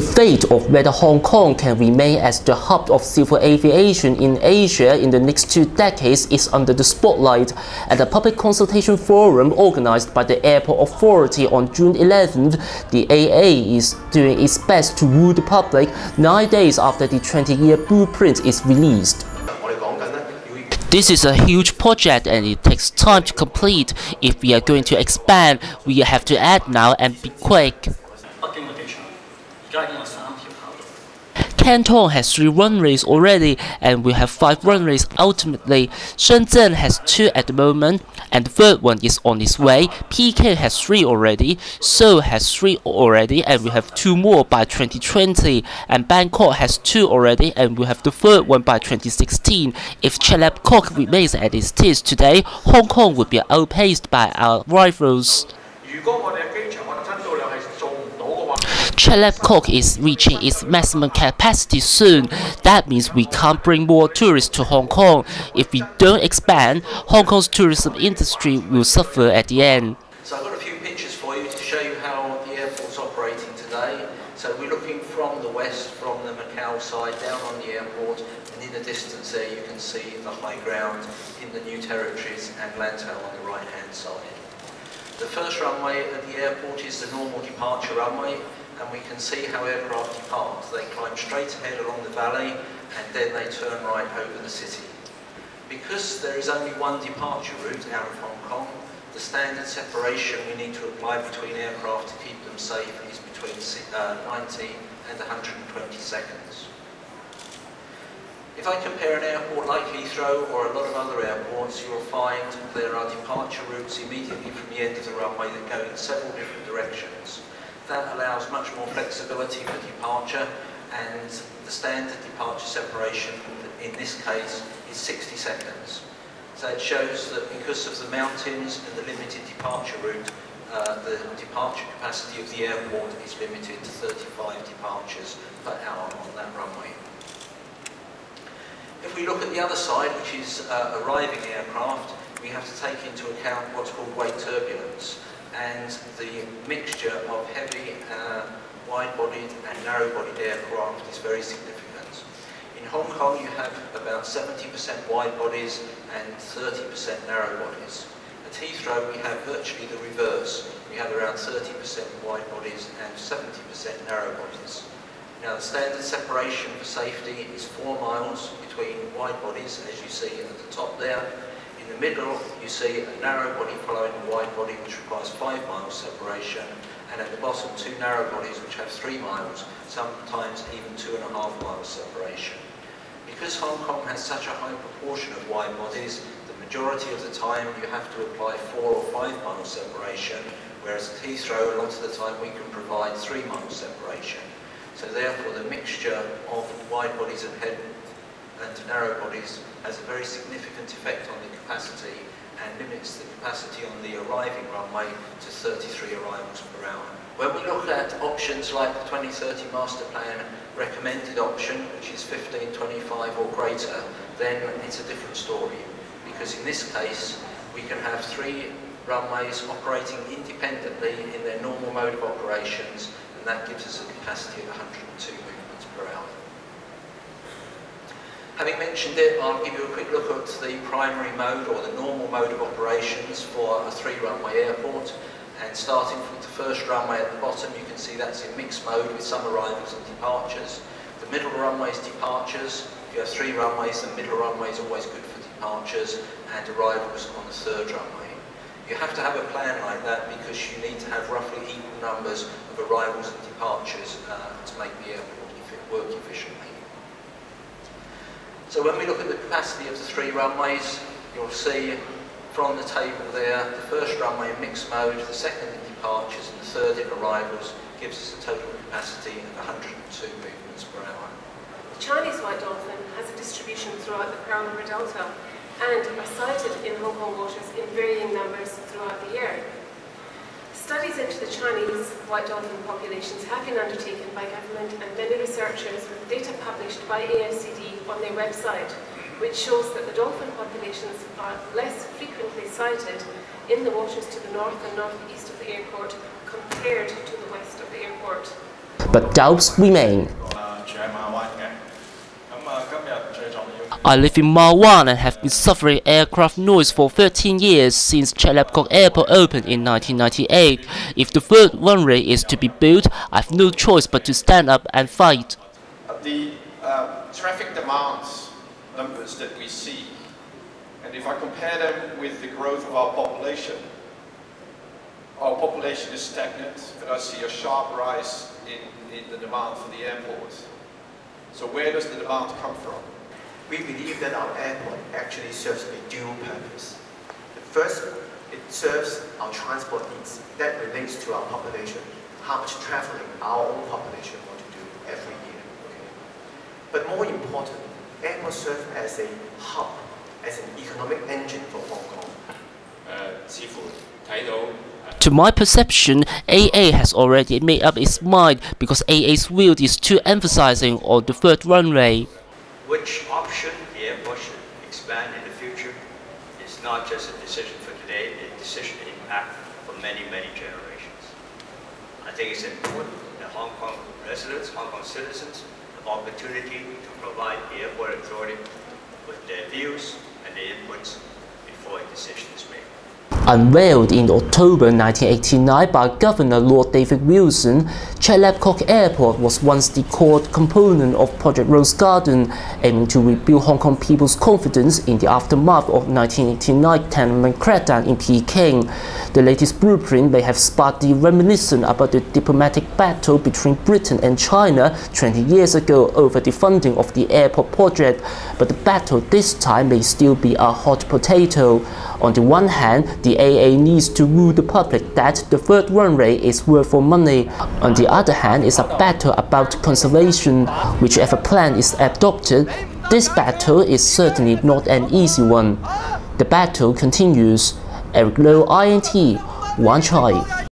The fate of whether Hong Kong can remain as the hub of civil aviation in Asia in the next two decades is under the spotlight. At a public consultation forum organized by the Airport Authority on June 11th, the AA is doing its best to woo the public nine days after the 20-year blueprint is released. This is a huge project and it takes time to complete. If we are going to expand, we have to act now and be quick. Canton has three runways already and we have five runways ultimately. Shenzhen has two at the moment and the third one is on its way. PK has three already, Seoul has three already and we have two more by 2020 and Bangkok has two already and we have the third one by 2016. If Chek Lap Kok remains at its tiers today, Hong Kong would be outpaced by our rivals. Chek Lap Kok is reaching its maximum capacity soon. That means we can't bring more tourists to Hong Kong. If we don't expand, Hong Kong's tourism industry will suffer at the end. So I've got a few pictures for you to show you how the airport's operating today. So we're looking from the west, from the Macau side, down on the airport, and in the distance there you can see the high ground in the new territories and Lantau on the right-hand side. The first runway at the airport is the normal departure runway and we can see how aircraft depart. They climb straight ahead along the valley and then they turn right over the city. Because there is only one departure route out of Hong Kong, the standard separation we need to apply between aircraft to keep them safe is between uh, 90 and 120 seconds. If I compare an airport like Heathrow or a lot of other airports, you'll find there are departure routes immediately from the end of the runway that go in several different directions. That allows much more flexibility for departure and the standard departure separation in this case is 60 seconds. So it shows that because of the mountains and the limited departure route, uh, the departure capacity of the airport is limited to 35 departures per hour on that runway. If we look at the other side, which is uh, arriving aircraft, we have to take into account what's called wake turbulence and the mixture of heavy, uh, wide-bodied and narrow-bodied aircraft is very significant. In Hong Kong you have about 70% wide bodies and 30% narrow bodies. At Heathrow we have virtually the reverse. We have around 30% wide bodies and 70% narrow bodies. Now the standard separation for safety is 4 miles between wide bodies as you see at the top there in the middle, you see a narrow body following a wide body, which requires five miles separation, and at the bottom, two narrow bodies, which have three miles, sometimes even two and a half miles separation. Because Hong Kong has such a high proportion of wide bodies, the majority of the time you have to apply four or five miles separation, whereas at Heathrow, a lot of the time we can provide three miles separation. So therefore, the mixture of wide bodies and head and narrow bodies has a very significant effect on the capacity and limits the capacity on the arriving runway to 33 arrivals per hour. When we look at options like the 2030 Master Plan recommended option, which is 15, 25 or greater, then it's a different story. Because in this case, we can have three runways operating independently in their normal mode of operations, and that gives us a capacity of 102 movements per hour. Having mentioned it, I'll give you a quick look at the primary mode or the normal mode of operations for a three runway airport. And starting from the first runway at the bottom, you can see that's in mixed mode with some arrivals and departures. The middle runway is departures. If you have three runways, the middle runway is always good for departures and arrivals on the third runway. You have to have a plan like that because you need to have roughly equal numbers of arrivals and departures uh, to make the airport work efficiently. So when we look at the capacity of the three runways, you'll see from the table there, the first runway in mixed mode, the second in departures, and the third in arrivals gives us a total capacity of 102 movements per hour. The Chinese white dolphin has a distribution throughout the Pearl River Delta and are sighted in Hong Kong waters in varying numbers throughout the year. Studies into the Chinese white dolphin populations have been undertaken by government and many researchers with data published by AFCD on their website, which shows that the dolphin populations are less frequently sighted in the waters to the north and northeast of the airport compared to the west of the airport. but doubts remain. I live in Ma Wan and have been suffering aircraft noise for 13 years since Chek Lap Kok Airport opened in 1998. If the third runway is to be built, I've no choice but to stand up and fight. the uh, traffic demands numbers that we see, and if I compare them with the growth of our population, our population is stagnant, but I see a sharp rise in, in the demand for the airport. So where does the demand come from? we believe that our airport actually serves a dual purpose. First, it serves our transport needs. That relates to our population, how much traveling our own population want to do every year. But more important, airport serves as a hub, as an economic engine for Hong Kong. Uh, uh, to my perception, AA has already made up its mind because AA's will is too emphasizing on the third runway. Which option the airport should expand in the future is not just a decision for today, a decision impact for many, many generations. I think it's important that Hong Kong residents, Hong Kong citizens, have opportunity to provide the airport authority with their views and their inputs before a decision is made. Unveiled in October 1989 by Governor Lord David Wilson, Chek Lap Kok Airport was once the core component of Project Rose Garden, aiming to rebuild Hong Kong people's confidence in the aftermath of 1989 Tiananmen crackdown in Peking. The latest blueprint may have sparked the reminiscence about the diplomatic battle between Britain and China 20 years ago over the funding of the airport project, but the battle this time may still be a hot potato. On the one hand, the AA needs to rule the public that the third runway is worth for money. On the other hand, is a battle about conservation. Whichever plan is adopted, this battle is certainly not an easy one. The battle continues. Eric Low, INT, Wan Chai.